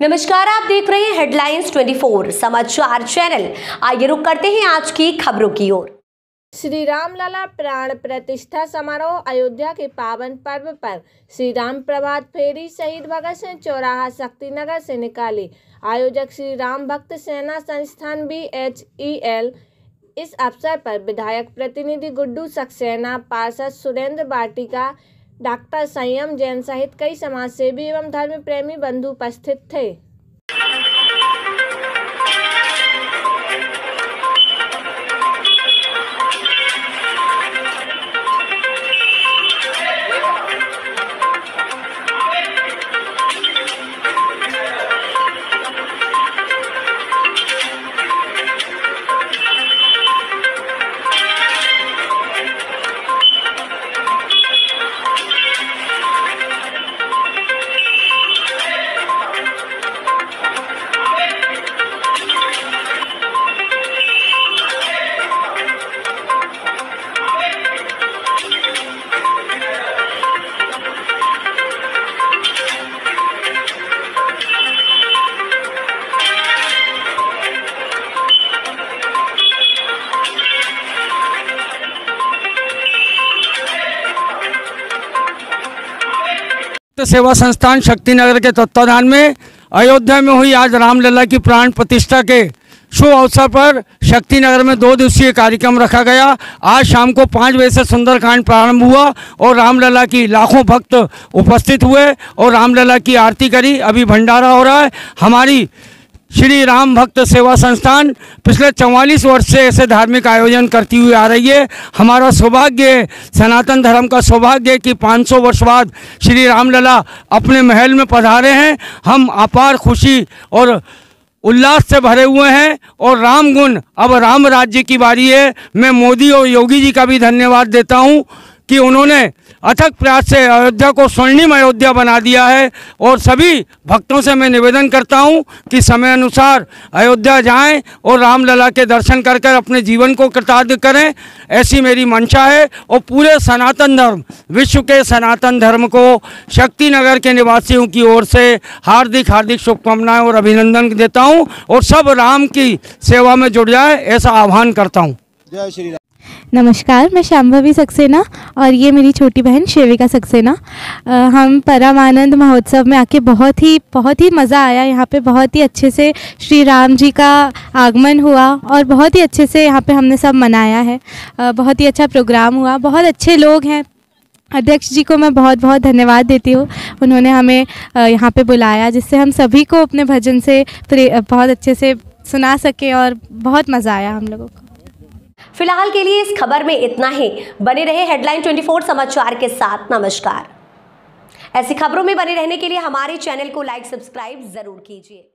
नमस्कार, आप देख रहे हैं हेडलाइंस 24 समाचार चैनल। आइए रुक करते हैं आज की खबरों की ओर। श्री राम लला प्राण प्रतिष्ठा समारोह अयोध्या के पावन पर्व पर श्री राम प्रभात फेरी शहीद भगत सिंह चौराहा शक्तिनगर से निकाली। आयोजक श्री राम भक्त सेना संस्थान बी एच ई एल इस अवसर पर विधायक प्रतिनिधि गुड्डू सक्सेना, पार्षद सुरेंद्र बाटिका डॉक्टर संयम जैन सहित कई समाजसेवी एवं धर्म प्रेमी बंधु उपस्थित थे। सेवा संस्थान शक्तिनगर के तत्वाधान में अयोध्या में हुई आज रामलला की प्राण प्रतिष्ठा के शुभ अवसर पर शक्तिनगर में दो दिवसीय कार्यक्रम रखा गया। आज शाम को पाँच बजे से सुंदरकांड प्रारंभ हुआ और रामलला की लाखों भक्त उपस्थित हुए और रामलला की आरती करी। अभी भंडारा हो रहा है। हमारी श्री राम भक्त सेवा संस्थान पिछले चौवालीस वर्ष से ऐसे धार्मिक आयोजन करती हुई आ रही है। हमारा सौभाग्य, सनातन धर्म का सौभाग्य कि 500 वर्ष बाद श्री रामलला अपने महल में पधारे हैं। हम अपार खुशी और उल्लास से भरे हुए हैं और राम गुण, अब राम राज्य की बारी है। मैं मोदी और योगी जी का भी धन्यवाद देता हूँ कि उन्होंने अथक प्रयास से अयोध्या को स्वर्णिम अयोध्या बना दिया है और सभी भक्तों से मैं निवेदन करता हूँ कि समय अनुसार अयोध्या जाएँ और रामलला के दर्शन कर कर अपने जीवन को कृतार्थ करें। ऐसी मेरी मंशा है और पूरे सनातन धर्म, विश्व के सनातन धर्म को शक्ति नगर के निवासियों की ओर से हार्दिक हार्दिक शुभकामनाएँ और अभिनंदन देता हूँ और सब राम की सेवा में जुड़ जाए, ऐसा आह्वान करता हूँ। जय श्री राम। नमस्कार मैं शाम्भवी सक्सेना और ये मेरी छोटी बहन शेविका सक्सेना। हम परमानंद महोत्सव में आके बहुत ही बहुत ही मज़ा आया। यहाँ पे बहुत ही अच्छे से श्री राम जी का आगमन हुआ और बहुत ही अच्छे से यहाँ पे हमने सब मनाया है। अ, बहुत ही अच्छा प्रोग्राम हुआ। बहुत अच्छे लोग हैं। अध्यक्ष जी को मैं बहुत बहुत धन्यवाद देती हूँ। उन्होंने हमें यहाँ पे बुलाया जिससे हम सभी को अपने भजन से प्रे- बहुत अच्छे से सुना सके और बहुत मज़ा आया हम लोगों को। फ़िलहाल के लिए इस खबर में इतना ही। बने रहे हेडलाइन 24 समाचार के साथ। नमस्कार। ऐसी खबरों में बने रहने के लिए हमारे चैनल को लाइक सब्सक्राइब ज़रूर कीजिए।